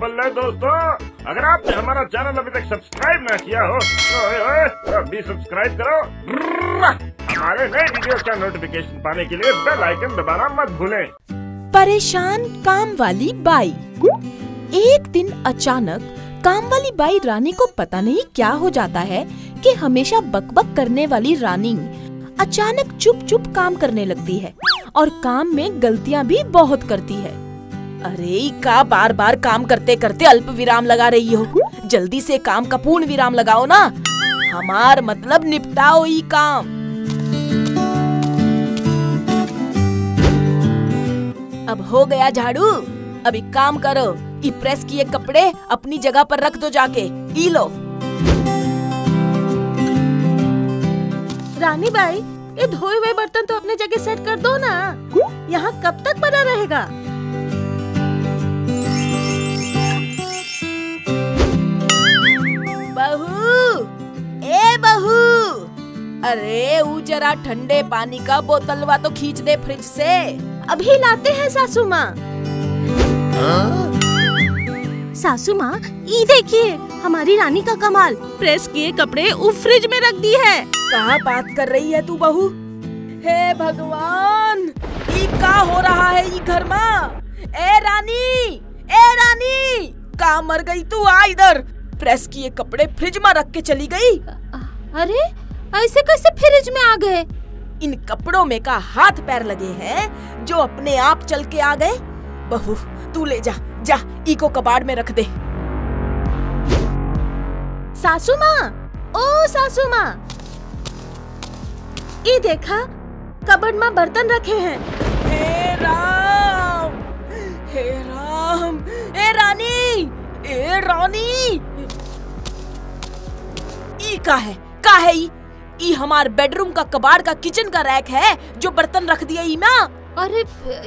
बल्ले दोस्तों। अगर आपने हमारा चैनल अभी तक सब्सक्राइब ना किया हो तो तो अभी सब्सक्राइब करो। हमारे नए वीडियो का नोटिफिकेशन पाने के लिए बेल आइकन दबाना मत भूलें। परेशान काम वाली बाई। एक दिन अचानक काम वाली बाई रानी को पता नहीं क्या हो जाता है कि हमेशा बकबक करने वाली रानी अचानक चुप चुप काम करने लगती है और काम में गलतियाँ भी बहुत करती है। अरे का बार बार काम करते करते अल्प विराम लगा रही हो। जल्दी से काम का पूर्ण विराम लगाओ ना। हमार मतलब निपटाओ ही काम। अब हो गया झाड़ू। अब एक काम करो, ई प्रेस किए कपड़े अपनी जगह पर रख दो जाके। ई लो। रानी बाई, ये धोए हुए बर्तन तो अपने जगह सेट कर दो ना। यहाँ कब तक बना रहेगा? अरे ऊ जरा ठंडे पानी का बोतलवा तो खींच दे फ्रिज से। अभी लाते हैं सासू माँ। सासू माँ ये देखिए हमारी रानी का कमाल। प्रेस किए कपड़े वो फ्रिज में रख दी है। कहा बात कर रही है तू बहू? हे भगवान ये का हो रहा है ये घर में? ए रानी ए रानी का मर गई तू? आ इधर। प्रेस किए कपड़े फ्रिज में रख के चली गई। अरे ऐसे कैसे फ्रिज में आ गए? इन कपड़ों में का हाथ पैर लगे हैं जो अपने आप चल के आ गए। बहू तू ले जा जा ई को कबाड़ में रख दे। सासू माँ ओ सासू माँ। ये देखा कबड़ में बर्तन रखे हैं। हे राम हे राम ए रानी ए रानी। ई का है का है ई? ई हमार बेडरूम का कबाड़ का किचन का रैक है जो बर्तन रख दिया ई माँ। अरे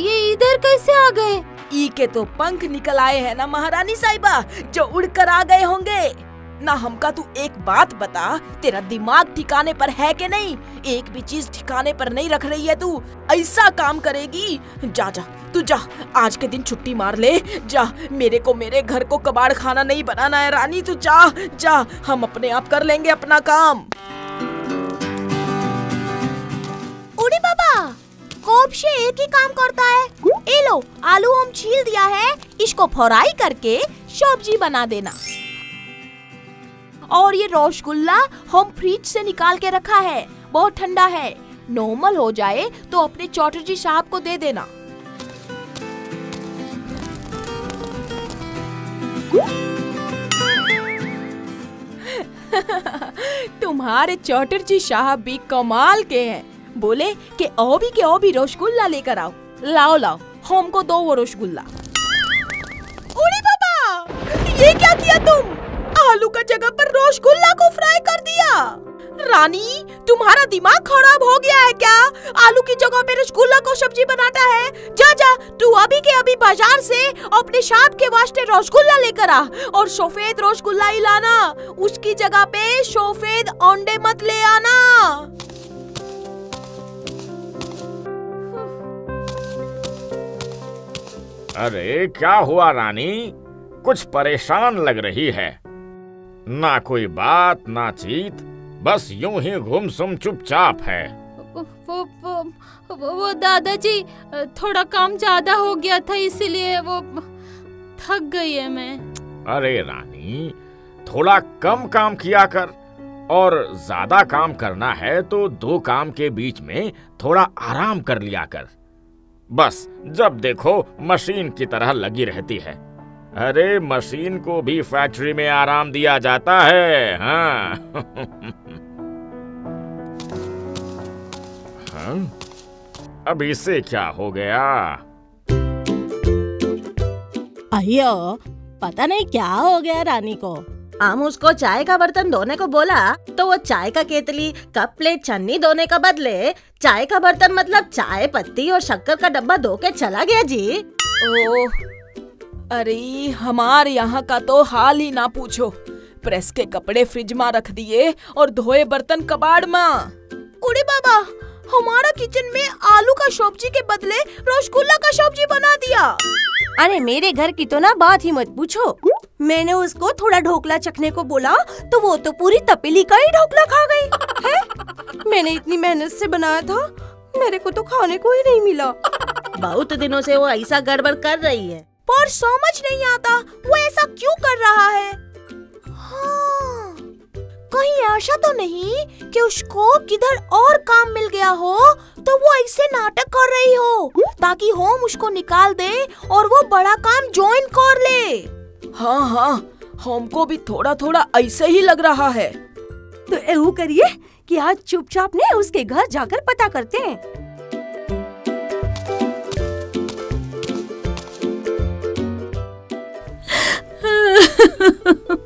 ये इधर कैसे आ गए? ई के तो पंख निकल आए हैं ना महारानी साहिबा जो उड़कर आ गए होंगे। ना हमका तू एक बात बता तेरा दिमाग ठिकाने पर है कि नहीं? एक भी चीज़ ठिकाने पर नहीं रख रही है तू। ऐसा काम करेगी। जा जा तू जा आज के दिन छुट्टी मार ले। जा मेरे को मेरे घर को कबाड़ खाना नहीं बनाना है रानी तू जा जा हम अपने आप कर लेंगे अपना काम। कोप से एक ही काम करता है। ए लो, आलू हम छील दिया है, इसको फ्राई करके सब्ज़ी बना देना। और ये रसगुल्ला हम फ्रिज से निकाल के रखा है, बहुत ठंडा है। नॉर्मल हो जाए तो अपने चौटर्जी साहब को दे देना। तुम्हारे चौटर्जी साहब भी कमाल के हैं। बोले कि ओबी के ओबी रसगुल्ला लेकर आओ। लाओ लाओ, हमको दो वो रसगुल्ला। बाबा, ये क्या किया तुम? आलू का जगह पर रसगुल्ला को फ्राई कर दिया। रानी, तुम्हारा दिमाग खराब हो गया है क्या? आलू की जगह पे रसगुल्ला को सब्ज़ी बनाता है। जा जा, तू अभी के अभी बाज़ार से अपने शाप के वास्ते रसगुल्ला लेकर आ और सफ़ेद रसगुल्ला ही लाना। उसकी जगह पे सफ़ेद अंडे मत ले आना। अरे क्या हुआ रानी? कुछ परेशान लग रही है। ना कोई बात ना चीत बस यूँ ही गुमसुम चुपचाप है। वो, वो, वो दादाजी थोड़ा काम ज़्यादा हो गया था इसीलिए वो थक गई है मैं। अरे रानी थोड़ा कम काम किया कर और ज़्यादा काम करना है तो दो काम के बीच में थोड़ा आराम कर लिया कर। बस, जब देखो, मशीन की तरह लगी रहती है। अरे, मशीन को भी फैक्ट्री में आराम दिया जाता है हाँ। हाँ? अब इसे क्या हो गया? अयो पता नहीं क्या हो गया रानी को। हम उसको चाय का बर्तन धोने को बोला तो वो चाय का केतली कप प्लेट छन्नी धोने का बदले चाय का बर्तन मतलब चाय पत्ती और शक्कर का डब्बा धो के चला गया जी। ओ अरे हमारे यहाँ का तो हाल ही ना पूछो। प्रेस के कपड़े फ्रिज में रख दिए और धोए बर्तन कबाड़ में। उड़े बाबा हमारा किचन में आलू का सब्ज़ी के बदले रसगुल्ला का सब्ज़ी बना दिया। अरे मेरे घर की तो ना बात ही मत पूछो। मैंने उसको थोड़ा ढोकला चखने को बोला तो वो तो पूरी तपेली का ही ढोकला खा गई। है? मैंने इतनी मेहनत से बनाया था मेरे को तो खाने को ही नहीं मिला। बहुत दिनों से वो ऐसा गड़बड़ कर रही है। पर समझ नहीं आता वो ऐसा तो नहीं कि उसको किधर और काम मिल गया हो तो वो ऐसे नाटक कर रही हो ताकि होम उसको निकाल दे और वो बड़ा काम ज्वाइन कर ले। हाँ हाँ हमको भी थोड़ा थोड़ा ऐसे ही लग रहा है। तो ऐऊ करिए कि आज चुपचाप ने उसके घर जाकर पता करते हैं।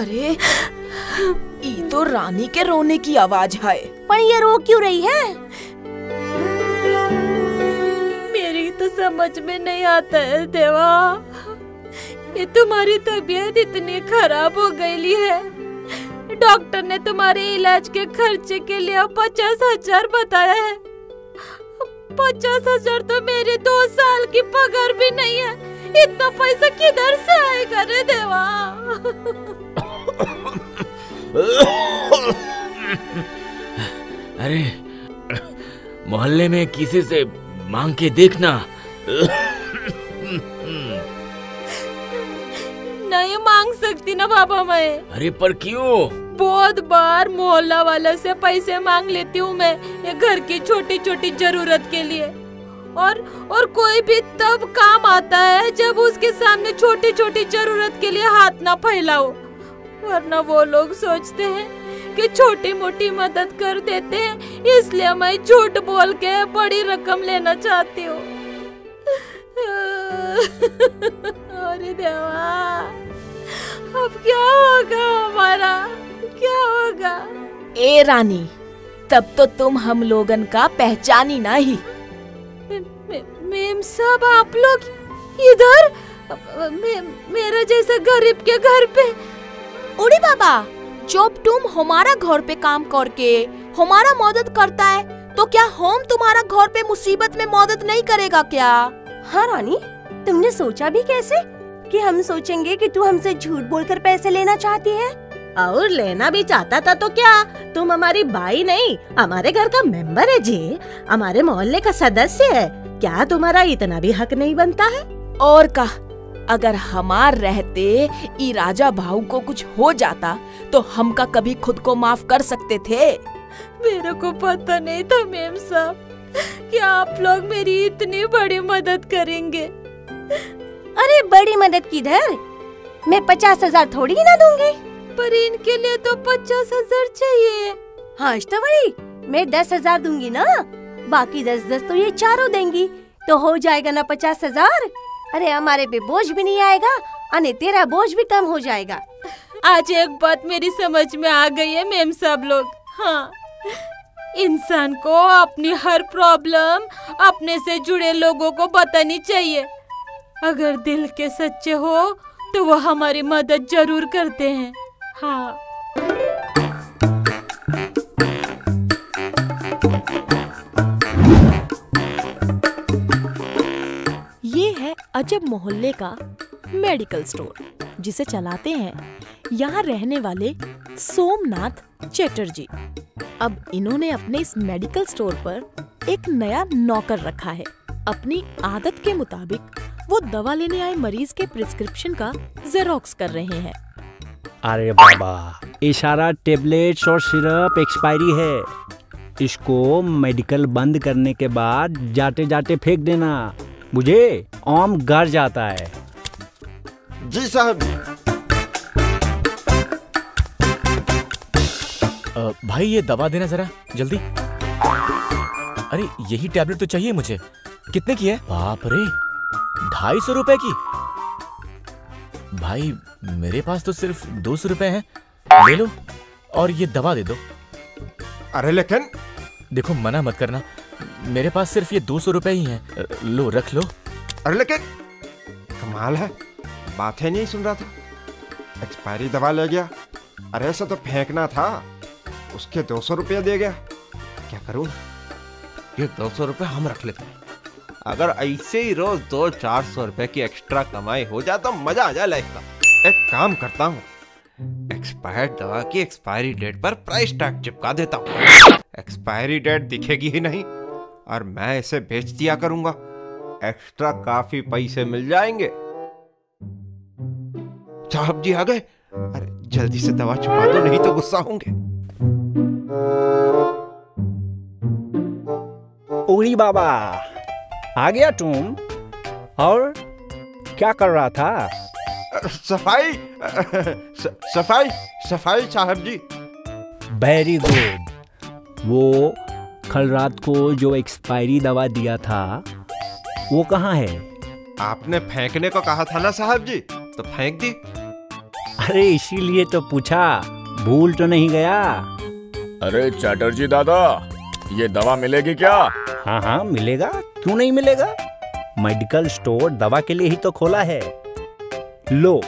अरे ये तो रानी के रोने की आवाज़ है। पर ये रो क्यों रही है? मेरी तो समझ में नहीं आता है देवा। ये तुम्हारी तबीयत इतनी खराब हो गई है। डॉक्टर ने तुम्हारे इलाज के खर्चे के लिए पचास हज़ार बताया है। पचास हज़ार तो मेरे दो साल की पगार भी नहीं है। इतना पैसा किधर से आएगा रे देवा? अरे मोहल्ले में किसी से मांग के देखना। नहीं मांग सकती ना बाबा मैं। अरे पर क्यों? बहुत बार मोहल्ला वाला से पैसे मांग लेती हूँ मैं ये घर की छोटी छोटी ज़रूरत के लिए। और और कोई भी तब काम आता है जब उसके सामने छोटी छोटी ज़रूरत के लिए हाथ ना फैलाओ। वरना वो लोग सोचते हैं कि छोटी मोटी मदद कर देते हैं इसलिए मैं झूठ बोल के बड़ी रकम लेना चाहती हूँ। अरे देवा अब क्या होगा हमारा? क्या होगा? ए रानी तब तो तुम हम लोगन का पहचानी नहीं मेम साहब आप लोग इधर मे, मेरा जैसा गरीब के घर पे उड़ी बाबा जब तुम हमारा घर पे काम करके हमारा मदद करता है तो क्या हम तुम्हारा घर पे मुसीबत में मदद नहीं करेगा क्या? हाँ रानी तुमने सोचा भी कैसे कि हम सोचेंगे कि तू हमसे झूठ बोलकर पैसे लेना चाहती है? और लेना भी चाहता था तो क्या? तुम हमारी भाई नहीं हमारे घर का मेंबर है जी। हमारे मोहल्ले का सदस्य है। क्या तुम्हारा इतना भी हक नहीं बनता है? और का अगर हमार रहते ई राजा भाऊ को कुछ हो जाता तो हम का कभी खुद को माफ़ कर सकते थे। मेरे को पता नहीं था मेम साहब कि आप लोग मेरी इतनी बड़ी मदद करेंगे। अरे बड़ी मदद किधर? मैं पचास हज़ार थोड़ी ना दूँगी। पर इनके लिए तो पचास हज़ार चाहिए। हाँ तो बड़ी। मैं दस हज़ार दूँगी ना। बाकी दस दस तो ये चारों देंगी। तो हो जाएगा ना पचास हज़ार? अरे, हमारे पे बोझ भी नहीं आएगा, अने तेरा बोझ भी कम हो जाएगा। आज एक बात मेरी समझ में आ गई है, मेम सब लोग। हाँ इंसान को अपनी हर प्रॉब्लम, अपने से जुड़े लोगों को बतानी चाहिए। अगर दिल के सच्चे हो तो वो हमारी मदद ज़रूर करते हैं। हाँ। अजब मोहल्ले का मेडिकल स्टोर, जिसे चलाते हैं यहाँ रहने वाले सोमनाथ चैटर्जी। अब इन्होंने अपने इस मेडिकल स्टोर पर एक नया नौकर रखा है। अपनी आदत के मुताबिक वो दवा लेने आए मरीज़ के प्रिस्क्रिप्शन का जेरोक्स कर रहे हैं। अरे बाबा, इशारा टेबलेट्स और सिरप एक्सपायरी है। इसको मेडिकल बंद करने के बाद जाते जाते फेंक देना। मुझे आम घर जाता है। जी साहब। भाई ये दवा देना जरा जल्दी। अरे यही टैबलेट तो चाहिए मुझे। कितने की है? बाप रे। ढाई सौ रुपए की। भाई मेरे पास तो सिर्फ़ दो सौ रुपए हैं। ले लो और ये दवा दे दो। अरे लेकिन देखो मना मत करना। मेरे पास सिर्फ़ ये दो सौ रुपए ही हैं। लो रख लो। अरे लेकिन कमाल है। बात है नहीं सुन रहा था। एक्सपायरी दवा ले गया। अरे ऐसा तो फेंकना था। उसके दो सौ रुपया दे गया। क्या करूँ? ये दो सौ रुपये हम रख लेते हैं। अगर ऐसे ही रोज दो चार सौ रुपए की एक्स्ट्रा कमाई हो जाए तो मज़ा आ जाए लाइफ का। एक काम करता हूँ। एक्सपायर्ड दवा की एक्सपायरी डेट पर प्राइस टैग चिपका देता हूँ। एक्सपायरी डेट दिखेगी ही नहीं। और मैं इसे बेच दिया करूँगा। एक्स्ट्रा काफ़ी पैसे मिल जाएँगे। साहब जी आ गए। अरे जल्दी से दवा छुपा दो नहीं तो गुस्सा होंगे। उड़ी बाबा आ गया तुम और क्या कर रहा था? सफ़ाई स- सफ़ाई सफ़ाई साहब जी। वेरी गुड वो कल रात को जो एक्सपायरी दवा दिया था वो कहाँ है? आपने फेंकने को कहा था ना साहब जी तो फेंक दी। अरे इसीलिए तो पूछा भूल तो नहीं गया। अरे चैटर्जी दादा ये दवा मिलेगी क्या? हाँ हाँ मिलेगा क्यों नहीं मिलेगा? मेडिकल स्टोर दवा के लिए ही तो खोला है। लो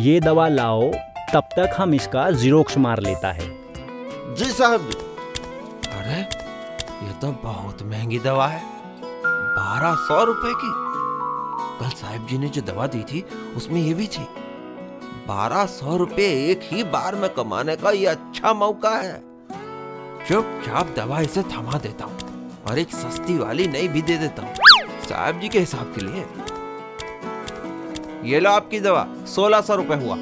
ये दवा लाओ तब तक हम इसका जीरोक्स मार लेता है। जी साहब जी। अरे ये तो बहुत महँगी दवा है। बारह सौ रुपए की। कल साहब जी ने जो दवा दी थी उसमें ये भी थी। बारह सौ रुपये एक ही बार में कमाने का ये अच्छा मौका है। चुपचाप दवा इसे थमा देता हूँ और एक सस्ती वाली नई भी दे देता हूँ। साहब जी के हिसाब के लिए। ये लो आपकी दवा सोलह सौ रुपए हुआ।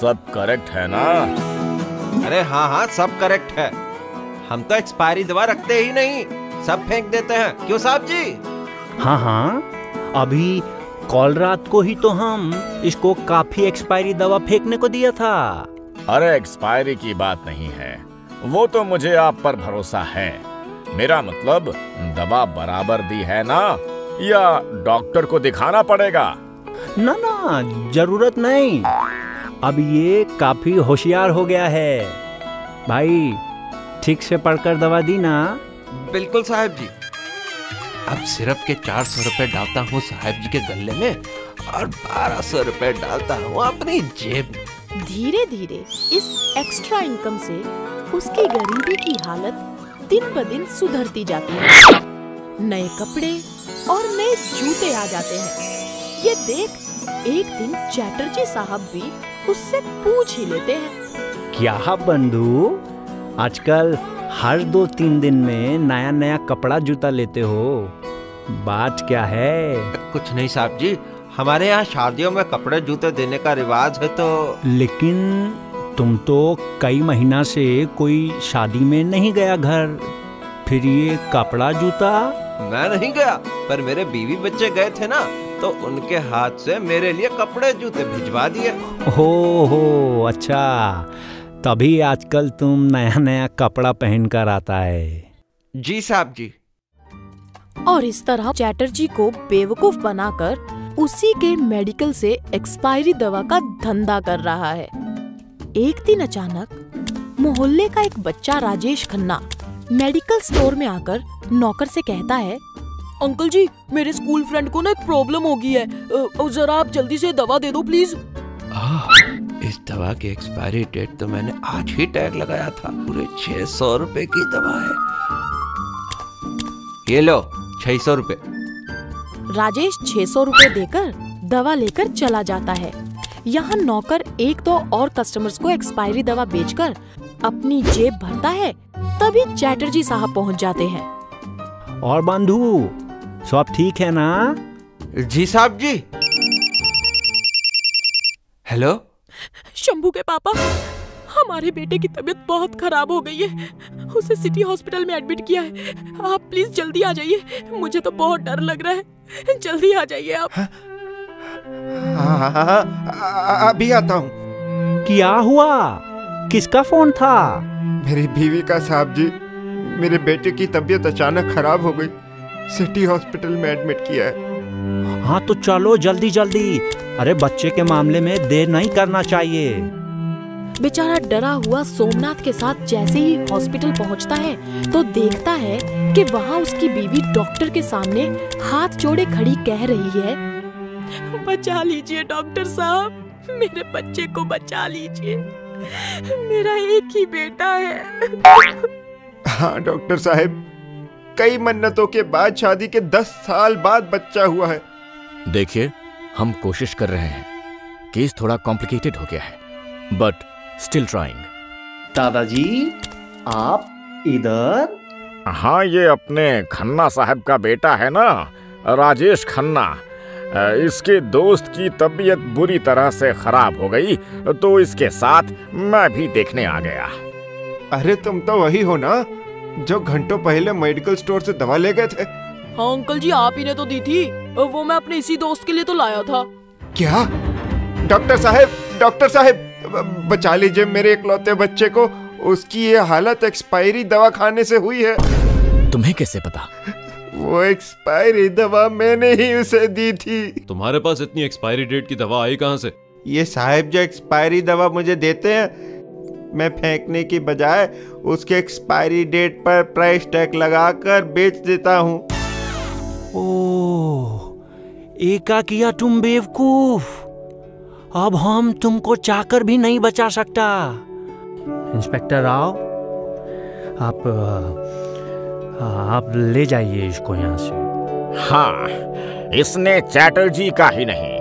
सब करेक्ट है ना? अरे हाँ हाँ सब करेक्ट है। हम तो एक्सपायरी दवा रखते ही नहीं। सब फेंक देते हैं। क्यों साहब जी? हाँ हाँ। अभी कल रात को ही तो हम इसको काफ़ी एक्सपायरी दवा फेंकने को दिया था। अरे एक्सपायरी की बात नहीं है। वो तो मुझे आप पर भरोसा है। मेरा मतलब दवा बराबर दी है ना या डॉक्टर को दिखाना पड़ेगा? ना ना ज़रूरत नहीं। अब ये काफ़ी होशियार हो गया है। भाई ठीक से पढ़कर दवा दी ना। बिल्कुल साहब जी। अब सिर्फ़ के चार सौ रुपए डालता हूँ साहब जी के गले में और बारह सौ रुपए डालता हूँ अपनी जेब में। धीरे धीरे इस एक्स्ट्रा इनकम से उसकी गरीबी की हालत दिन ब दिन सुधरती जाती है। नए कपड़े और नए जूते आ जाते हैं। ये देख एक दिन चैटर्जी साहब भी उससे पूछ ही लेते हैं। क्या बंधु? आजकल हर दो तीन दिन में नया नया कपड़ा जूता लेते हो। बात क्या है? कुछ नहीं साहब जी हमारे यहाँ शादियों में कपड़े जूते देने का रिवाज है तो लेकिन तुम तो कई महीना से कोई शादी में नहीं गया घर। फिर ये कपड़ा जूता? मैं नहीं गया पर मेरे बीवी बच्चे गए थे ना तो उनके हाथ से मेरे लिए कपड़े जूते भिजवा दिए। हो हो अच्छा। तभी आजकल तुम नया नया कपड़ा पहन कर आता है। जी साहब जी। और इस तरह चैटर्जी को बेवकूफ़ बनाकर उसी के मेडिकल से एक्सपायरी दवा का धंधा कर रहा है। एक दिन अचानक मोहल्ले का एक बच्चा राजेश खन्ना मेडिकल स्टोर में आकर नौकर से कहता है अंकल जी मेरे स्कूल फ्रेंड को ना एक प्रॉब्लम हो गई है। जरा आप जल्दी से दवा दे दो प्लीज़। इस दवा की एक्सपायरी डेट तो मैंने आज ही टैग लगाया था। पूरे छह सौ रुपए की दवा है। ये लो छह सौ रुपए। राजेश 600 रुपए देकर दवा लेकर चला जाता है। यहाँ नौकर एक दो और कस्टमर्स को एक्सपायरी दवा बेचकर अपनी जेब भरता है तभी चैटर्जी साहब पहुँच जाते हैं। और बंधु सब ठीक है ना? जी साहब जी। हेलो? शंभू के पापा हमारे बेटे की तबीयत बहुत खराब हो गई है। उसे सिटी हॉस्पिटल में एडमिट किया है। आप प्लीज़ जल्दी आ जाइए। मुझे तो बहुत डर लग रहा है। जल्दी आ जाइए आप। हाँ, हाँ, अभी आता हूँ। क्या हुआ? किसका फ़ोन था? मेरी बीवी का साहब जी मेरे बेटे की तबीयत अचानक खराब हो गई। सिटी हॉस्पिटल में एडमिट किया है। हाँ तो चलो जल्दी जल्दी। अरे बच्चे के मामले में देर नहीं करना चाहिए। बेचारा डरा हुआ सोमनाथ के साथ जैसे ही हॉस्पिटल पहुँचता है तो देखता है कि वहाँ उसकी बीवी डॉक्टर के सामने हाथ जोड़े खड़ी कह रही है। बचा लीजिए डॉक्टर साहब मेरे बच्चे को बचा लीजिए। मेरा एक ही बेटा है। हाँ डॉक्टर साहब कई मन्नतों के बाद शादी के दस साल बाद बच्चा हुआ है। देखिए हम कोशिश कर रहे हैं। केस थोड़ा कॉम्प्लिकेटेड हो गया है बट स्टिल ट्राइंग दादाजी आप इधर? हाँ ये अपने खन्ना साहब का बेटा है ना राजेश खन्ना। इसके दोस्त की तबीयत बुरी तरह से खराब हो गई तो इसके साथ मैं भी देखने आ गया। अरे तुम तो वही हो ना। जो घंटों पहले मेडिकल स्टोर से दवा ले गए थे। हाँ अंकल जी आप ही ने तो दी थी। वो मैं अपने इसी दोस्त के लिए तो लाया था। क्या? डॉक्टर साहब डॉक्टर साहब बचा लीजिए मेरे इकलौते बच्चे को। उसकी ये हालत एक्सपायरी दवा खाने से हुई है। तुम्हें कैसे पता? वो एक्सपायरी दवा मैंने ही उसे दी थी। तुम्हारे पास इतनी एक्सपायरी डेट की दवा आई कहाँ से? ये साहब जो एक्सपायरी दवा मुझे देते हैं मैं फेंकने की बजाय उसके एक्सपायरी डेट पर प्राइस टैग लगाकर बेच देता हूँ। ओह एका किया तुम बेवकूफ़। अब हम तुमको चाकर भी नहीं बचा सकता। इंस्पेक्टर राव आप आप ले जाइए इसको यहाँ से। हाँ इसने चैटर्जी का ही नहीं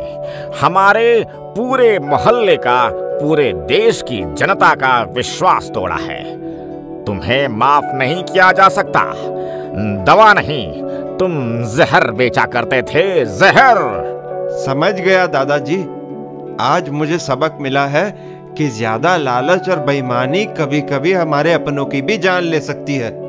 हमारे पूरे मोहल्ले का पूरे देश की जनता का विश्वास तोड़ा है। तुम्हें माफ़ नहीं किया जा सकता। दवा नहीं, तुम जहर बेचा करते थे, जहर। समझ गया दादाजी। आज मुझे सबक मिला है कि ज़्यादा लालच और बेईमानी कभी कभी हमारे अपनों की भी जान ले सकती है।